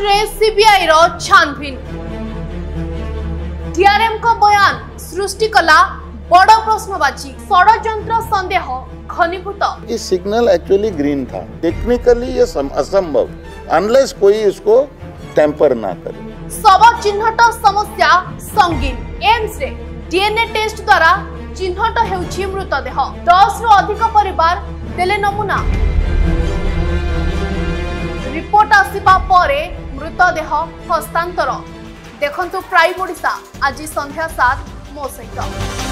ଗ୍ରାଉଣ୍ଡରେ ସିବିଆଇର ଛାନଭିନ୍ ଡିଆରଏମଙ୍କ ବୟାନ ସୃଷ୍ଟି କଲା ବଡ଼ ପ୍ରଶ୍ନବାଚୀ ଷଡ଼ଯନ୍ତ୍ର ସନ୍ଦେହ ଘନୀଭୂତ कि सिग्नल एक्चुअली ग्रीन था टेक्निकली ये सम- असंभव अनलेस कोई इसको टेम्पर ना करे ଶବ ଚିହ୍ନଟ ସମସ୍ୟା ସଙ୍ଗୀନ ଏମ୍ସରେ ଡିଏନଏ ଟେଷ୍ଟ ଦ୍ୱାରା ଚିହ୍ନଟ ହେଉଛି ମୃତଦେହ ଦଶରୁ ଅଧିକ ପରିବାର ଦେଲେ ନମୁନା ରିପୋର୍ଟ ଆସିବା ପରେ ମୃତଦେହ ହସ୍ତାନ୍ତର। ଦେଖନ୍ତୁ ପ୍ରାଇମ୍ ଓଡ଼ିଶା ଆଜି ସନ୍ଧ୍ୟା ସାତ ମୋ ସହିତ।